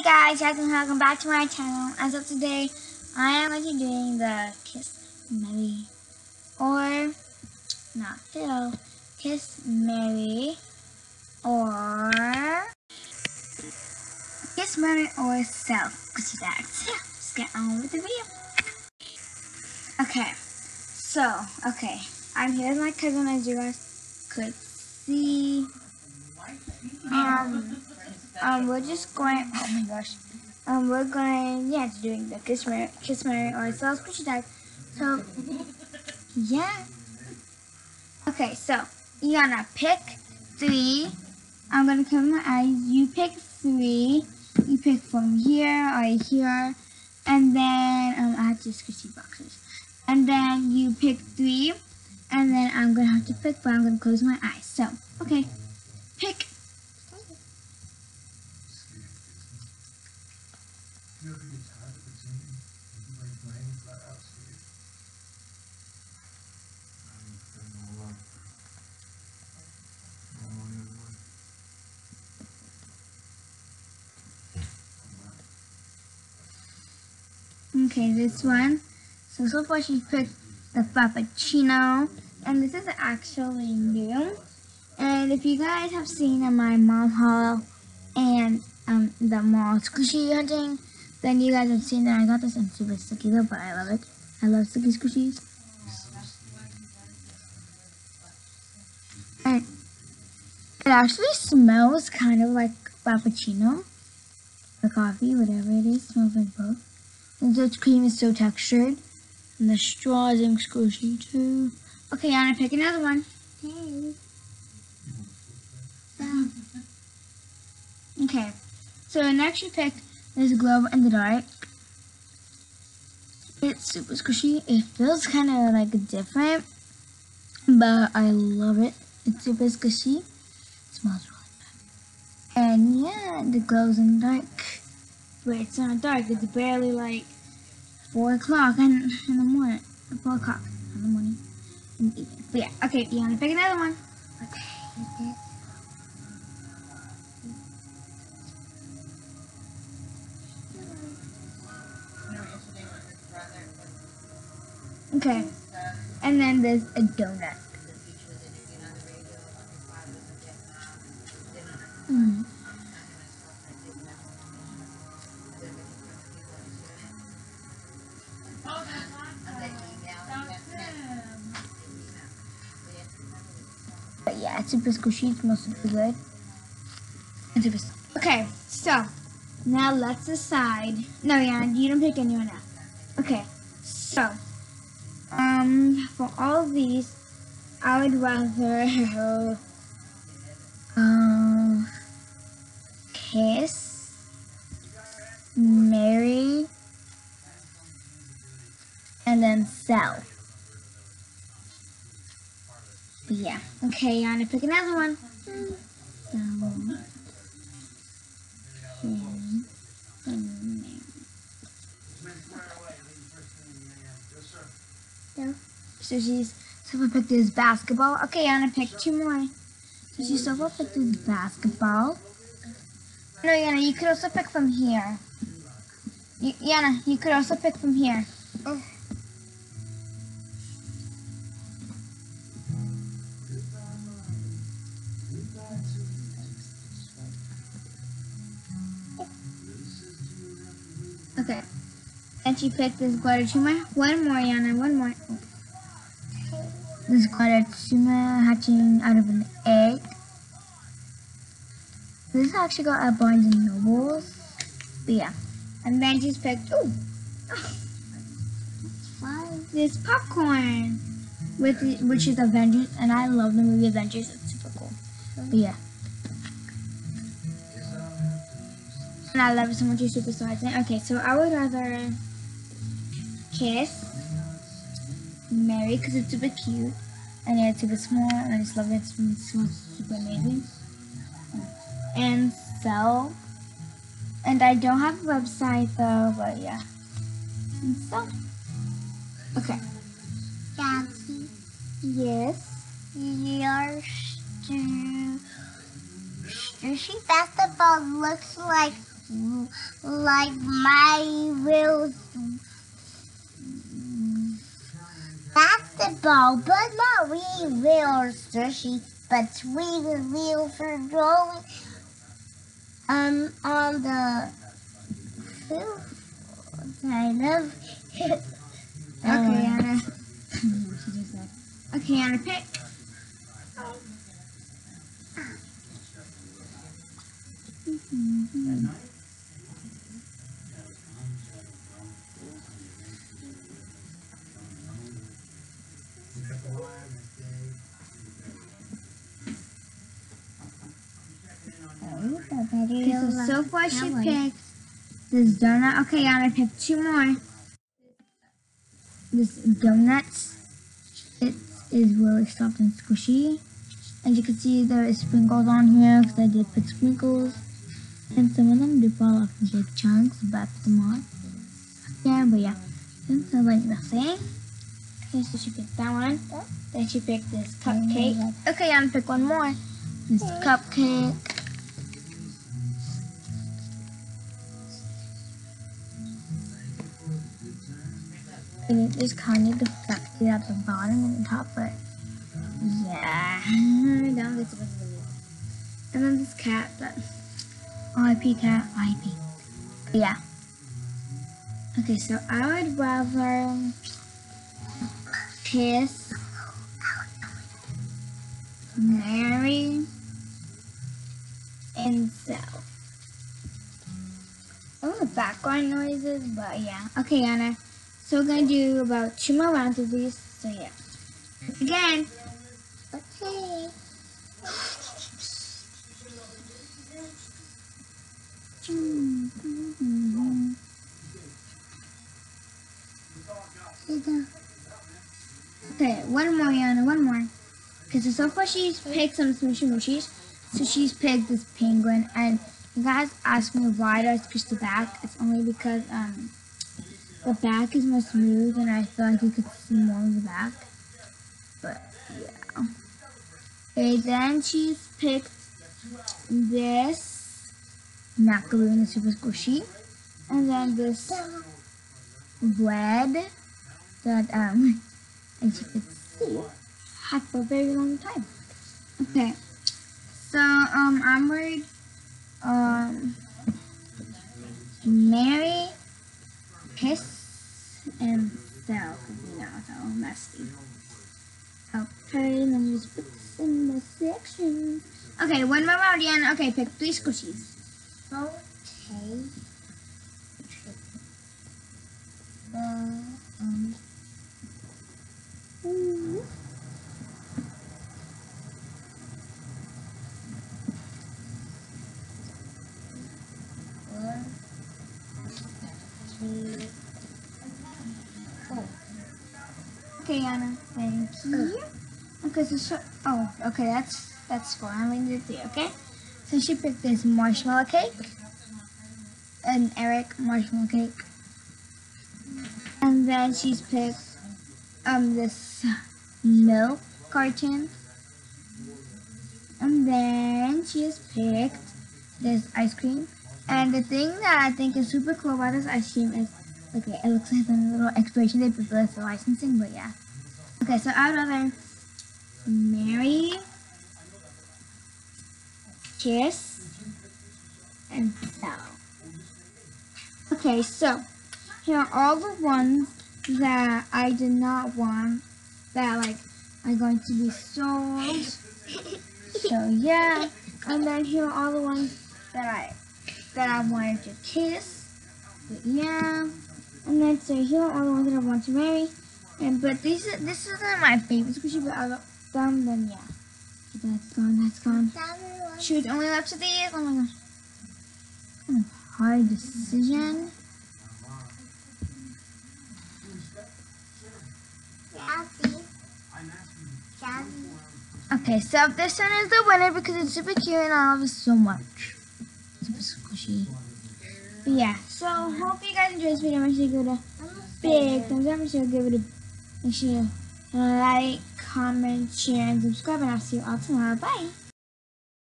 Hey guys, and welcome back to my channel. As of today, I am going to be doing the Kiss Mary or not Phil. Kiss Mary or Kiss Mary or Self. Because that's yeah, let's get on with the video. Okay, so okay, I'm here with my cousin as you guys could see. Um um, we're just going, oh my gosh, um, we're going, yeah, to doing the Kiss Mary, Kiss Mary or Sell Squishy Tag. So, yeah. Okay, so, you're gonna pick three. I'm gonna cover my eyes. You pick three. You pick from here or here. And then, um, I have two squishy boxes. And then you pick three. And then I'm gonna have to pick, but I'm gonna close my eyes. So, okay, pick. Feel the guitar at the beginning, and you like playing flat out speed. I'm turning all up. All on the other one. Okay, this one. So, so far she picked the Frappuccino. And this is actually new. And if you guys have seen in my mom haul and um, the mall squishy hunting, then you guys have seen that I got this in super sticky though, but I love it. I love sticky squishies. And it actually smells kind of like Frappuccino. Or coffee, whatever it is, smells like both. The cream is so textured. And the straw is are squishy too. Okay, Anna, pick another one. Hey. Okay. So next you picked this globe in the dark. It's super squishy. It feels kind of like different, but I love it. It's super squishy. It smells really good. And yeah, the glows in the dark. But it's not dark. It's barely like 4 o'clock in, in the morning. 4 o'clock in the morning. But yeah, okay, to pick another one? Okay. Okay. And then there's a donut. It's super squishy. It smells super good. Okay, so now let's decide. No, yeah, you don't pick anyone else. Okay, so um, for all these, I would rather um kiss, marry, and then sell. Yeah. Okay, I'm gonna pick another one. So, yeah. So she's so picked this basketball. Okay, Anna picked two more. So she's so picked this basketball. No, Yana, you could also pick from here. Yana, you could also pick from here. Oh. Okay. And she picked this tumor. One more, Yana. One more. This tumor hatching out of an egg. This actually got at Barnes and Nobles. But yeah. And then she's picked, ooh. Oh, this popcorn. With which is Avengers, and I love the movie Avengers. It's super cool. But yeah. And I love it so much. It's super exciting. Okay, so I would rather kiss, Mary because it's super cute, and yeah, it's super small, and I just love it. It smells super amazing. And sell. And I don't have a website though, but yeah. And sell. Okay. Daddy, Yes. your sushi basketball looks like like my real basketball, but not really real sushi, but really real for drawing. Um, on the food kind of. Okay, Anna. okay, Anna, pick. Okay, so far she picked this donut. Okay, Anna, pick two more. This donuts. It is really soft and squishy. As you can see, there is sprinkles on here because I did put sprinkles. And some of them do fall off in big chunks, but them off. Yeah, but yeah. And so like nothing. Okay, so she picked that one. Then she picked this cupcake. Okay, I'm gonna pick one more. This cupcake. And it is kind of deflected at the bottom and the top, but yeah. This was really. And then this cat, but RIP cat, RIP. But yeah. Okay, so I would rather kiss Mary and Sal. Oh, the background noises, but yeah. Okay, Anna. So we're gonna do about two more rounds of these. So yeah. Again. Okay. Okay, one more, Yana, one more. Because so far she's picked some smushy mushies. So she's picked this penguin. And you guys asked me why does the back. It's only because um the back is more smooth and I feel like you could see more of the back. But yeah. Okay, then she's picked this macaroon is super squishy. And then this bread that um as you can see had for a very long time. Okay. So um I'm worried um Mary piss and sell because you know it's all messy. Okay, let me just put this in the section. Okay, one more round, Diana. Okay, pick three squishies. Okay. Uh, um. Okay, so, so oh, okay, that's that's four. I'm leaving it. Okay. So she picked this marshmallow cake, and Eric marshmallow cake, and then she's picked um this milk carton, and then she has picked this ice cream. And the thing that I think is super cool about this ice cream is, okay, it looks like a little expiration date, but that's the licensing, but yeah. Okay, so I'd rather marry, kiss, and sell. Okay, so here are all the ones that I did not want that like are going to be sold. So yeah, and then here are all the ones that I that I wanted to kiss. But yeah, and then so here are all the ones that I want to marry. And but these this isn't my favorite squishy, but of them, then yeah. That's gone. That's gone. Shoot, only left to these. Oh my gosh. Kind of hard decision. Okay, so this one is the winner because it's super cute and I love it so much. Super squishy. But yeah, so hope you guys enjoyed this video. Make sure you give it a big thumbs up. Make sure you give it a make sure you like, comment, share, and subscribe. And I'll see you all tomorrow. Bye.